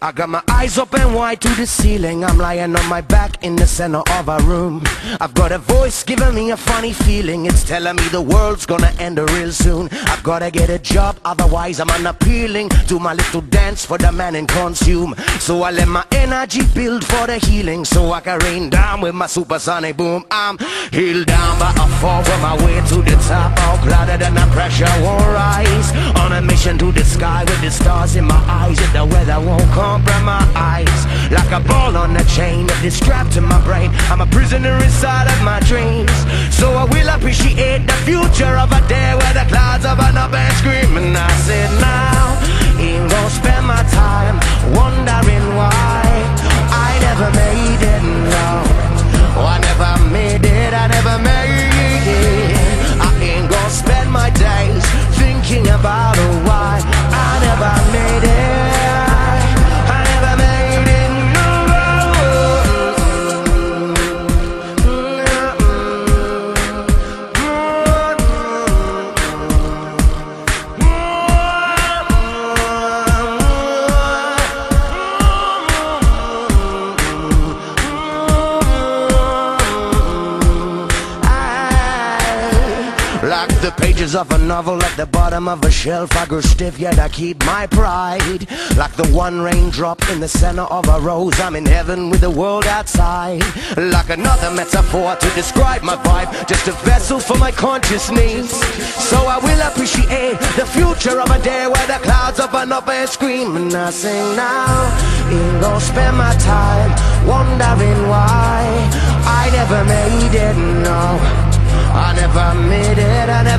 I got my eyes open wide to the ceiling. I'm lying on my back in the center of a room. I've got a voice giving me a funny feeling. It's telling me the world's gonna end real soon. I've gotta get a job, otherwise I'm unappealing. Do my little dance for the man and consume. So I let my energy build for the healing. So I can rain down with my supersonic boom. I'm healed down, but I fall with my way to the top. All clouded and the pressure won't rise. On a mission to the sky with the stars in my compromise Like a ball on a chain that is strapped to my brain. I'm a prisoner inside of my the pages of a novel at the bottom of a shelf. I grew stiff yet I keep my pride. Like the one raindrop in the center of a rose I'm in heaven with the world outside. Like another metaphor to describe my vibe. Just a vessel for my conscious needs So I will appreciate the future of a day Where the clouds open up and scream. And I sing now Ain't gonna spend my time wondering why I never made it, no I never made it, I never